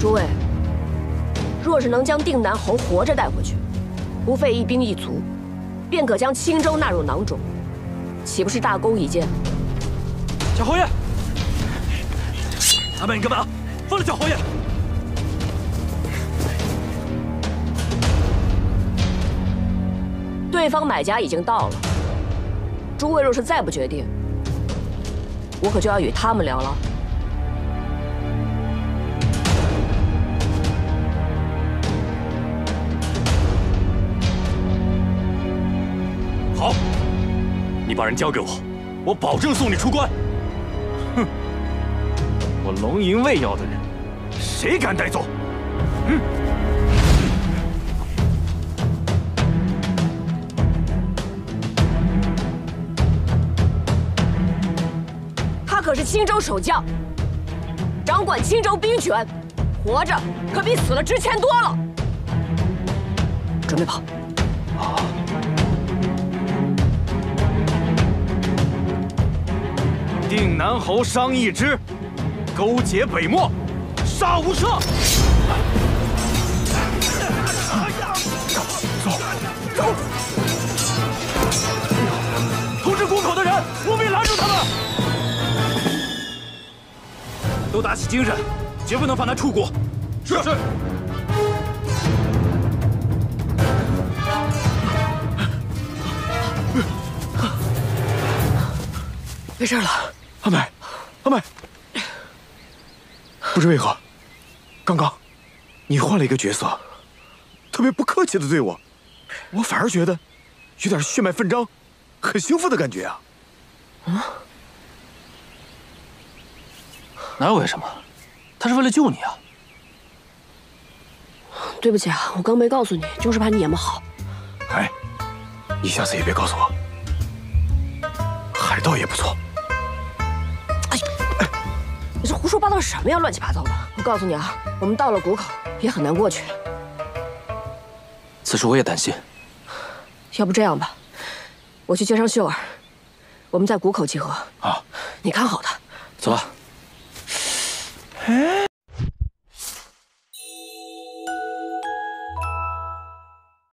诸位，若是能将定南侯活着带回去，不费一兵一卒，便可将青州纳入囊中，岂不是大功一件？小侯爷，阿妹，你干嘛？放了小侯爷！对方买家已经到了，诸位若是再不决定，我可就要与他们聊了。好，你把人交给我，我保证送你出关。哼，我龙吟卫要的人，谁敢带走？嗯。他可是青州守将，掌管青州兵权，活着可比死了值钱多了。准备跑。定南侯商议之，勾结北漠，杀无赦。走，走！通知谷口的人，务必拦住他们。都打起精神，绝不能放他出国。是是。没事了，阿美，阿美，不知为何，刚刚你换了一个角色，特别不客气的对我，我反而觉得有点血脉奋张，很兴奋的感觉啊。啊？哪有为什么？他是为了救你啊。对不起啊，我刚没告诉你，就是怕你演不好。哎，你下次也别告诉我。海盗也不错。你这胡说八道什么呀？乱七八糟的！我告诉你啊，我们到了谷口也很难过去。此事我也担心。要不这样吧，我去接上秀儿，我们在谷口集合。啊，你看好他。走吧。哎。